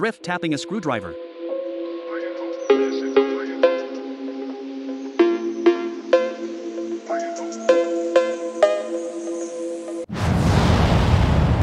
drift tapping a screwdriver.